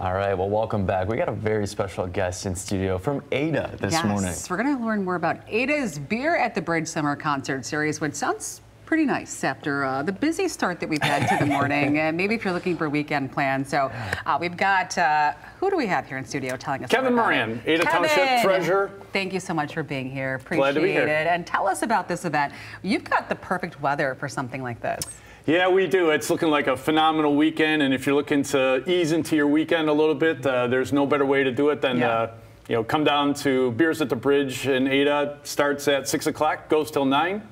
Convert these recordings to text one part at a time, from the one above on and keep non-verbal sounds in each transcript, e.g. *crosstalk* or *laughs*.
All right, well, welcome back. We got a very special guest in studio from Ada this yes, morning. we're going to learn more about Ada's Beer at the Bridge Summer Concert Series, which sounds pretty nice after uh, the busy start that we've had to the morning, and maybe if you're looking for a weekend plan. So uh, we've got, uh, who do we have here in studio telling us Kevin Moran, it? Ada Kevin, Township Treasurer. Thank you so much for being here. Appreciate Glad to be here. it. And tell us about this event. You've got the perfect weather for something like this. Yeah, we do. It's looking like a phenomenal weekend, and if you're looking to ease into your weekend a little bit, uh, there's no better way to do it than. Yeah. Uh, you know, come down to Beers at the Bridge in Ada. Starts at six o'clock, goes till nine,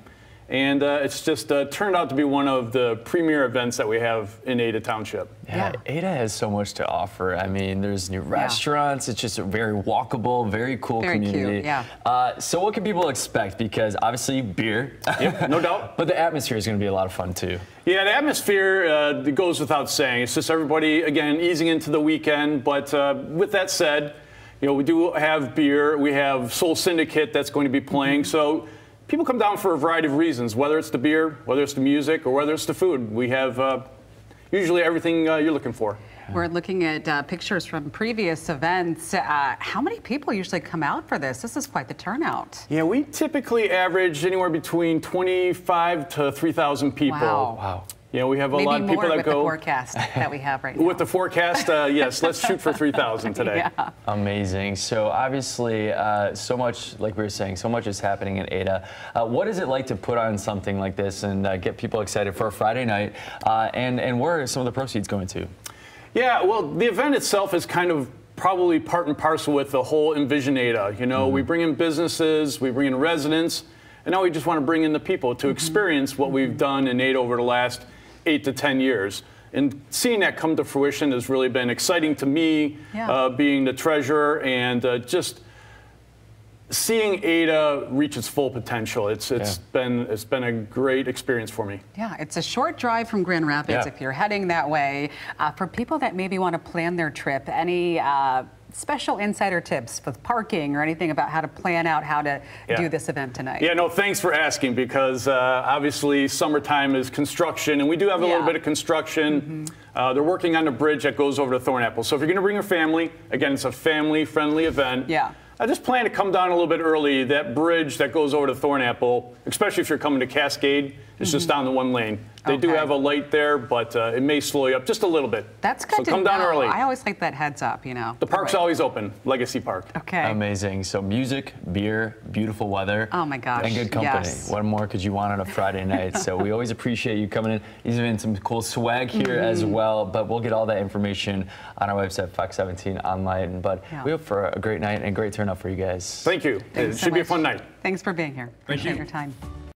and uh, it's just uh, turned out to be one of the premier events that we have in Ada Township. Yeah, Yeah. Ada has so much to offer. I mean, there's new restaurants. It's just a very walkable, very cool Very cute, community. yeah. Uh, so what can people expect? Because obviously beer. Yep, no *laughs* doubt. but the atmosphere is going to be a lot of fun too. Yeah, the atmosphere uh, goes without saying. It's just everybody again easing into the weekend. But uh, with that said, you know we do have beer. We have Soul Syndicate that's going to be playing. So people come down for a variety of reasons, whether it's the beer, whether it's the music, or whether it's the food. We have uh, usually everything uh, you're looking for. We're looking at uh, pictures from previous events. Uh, how many people usually come out for this? This is quite the turnout. Yeah, we typically average anywhere between 25 to 3,000 people. Wow. Wow. You know, we have a Maybe lot of people more that with go the forecast that we have right now. *laughs* with the forecast. Uh, *laughs* yes, let's shoot for 3,000 today. Yeah. Amazing. So obviously, uh, so much, like we were saying, so much is happening in Ada. Uh, what is it like to put on something like this and uh, get people excited for a Friday night? Uh, and and where are some of the proceeds going to? Yeah, well, the event itself is kind of probably part and parcel with the whole Envision Ada. You know, we bring in businesses, we bring in residents, and now we just want to bring in the people to experience what we've done in Ada over the last eight to 10 years. And seeing that come to fruition has really been exciting to me, Yeah. uh, being the treasurer, and uh, just seeing Ada reach its full potential. It's it's Yeah. been it's been a great experience for me. Yeah, it's a short drive from Grand Rapids Yeah. if you're heading that way. Uh, for people that maybe want to plan their trip, any uh, special insider tips with parking or anything about how to plan out how to Yeah. do this event tonight? Yeah, no, thanks for asking because uh, obviously summertime is construction, and we do have a Yeah. little bit of construction. Uh, they're working on the bridge that goes over to Thornapple. So if you're going to bring your family, again, it's a family-friendly event. Yeah. I just plan to come down a little bit early. That bridge that goes over to Thornapple, especially if you're coming to Cascade, is just down the one lane. They do Mm-hmm. Have a light there, but uh, it may slow you up just a little bit. That's good So to come down know. early. I always like that heads up, you know. the park's Right. always open, Legacy Park. Okay. Amazing. So music, beer, beautiful weather. Oh my gosh, And good company. yes. What more could you want on a Friday night? so we always appreciate you coming in. Even some cool swag here as Mm-hmm. well. But we'll get all that information on our website, Fox 17 online. But Yeah. we hope for a great night and great turnout for you guys. Thank you. Thanks it so should be a fun night. Thanks for being here. Thank Appreciate you. your time.